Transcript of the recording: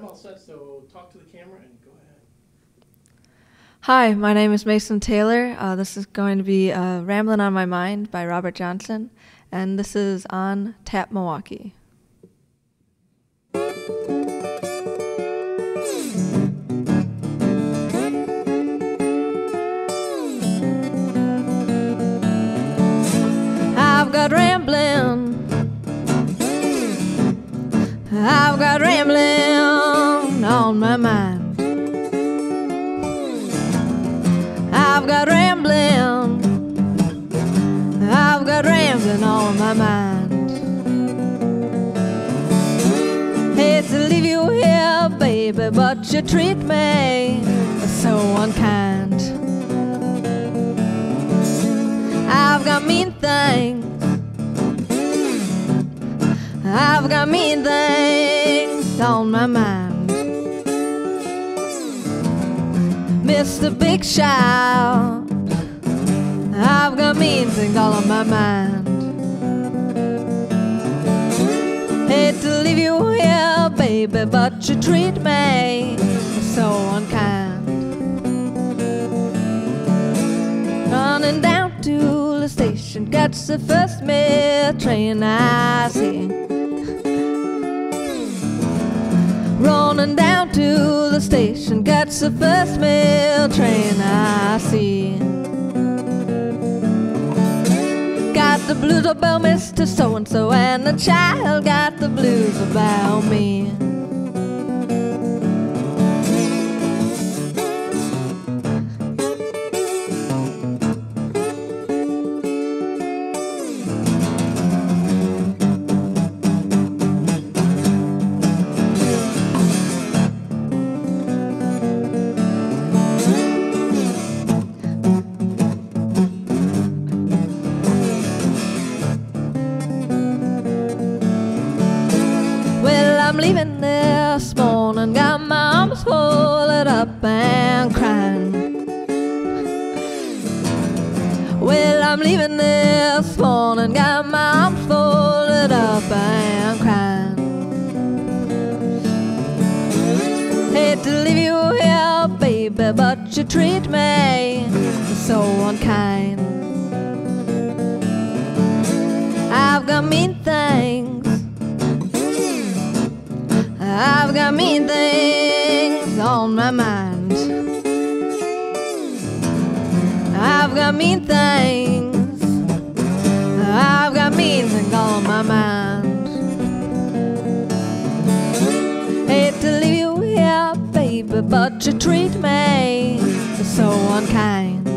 I'm all set, so talk to the camera and go ahead. Hi, my name is Macyn Taylor. Uh, this is going to be uh, Rambling on My Mind by Robert Johnson, and this is on Tap Milwaukee. On my mind. I've got rambling. I've got rambling on my mind. Hate to leave you here, baby, but you treat me so unkind. I've got mean things. I've got mean things on my mind. Mr. Big Shot, I've got mean things all on my mind. Hate to leave you here, baby, but you treat me so unkind. Running down to the station, catch the first mail train I see. Station, catch the first mail train I see. Got the blues about Mr. So and so, and the child got the blues about me. I'm leaving this morning, got my arms folded up and crying. Well, I'm leaving this morning, got my arms folded up and crying. Hate to leave you here, baby, but you treat me so unkind. I've got mean things. Got mean things on my mind. I've got mean things. I've got mean things on my mind. Hate to leave you here, baby, but you treat me so unkind.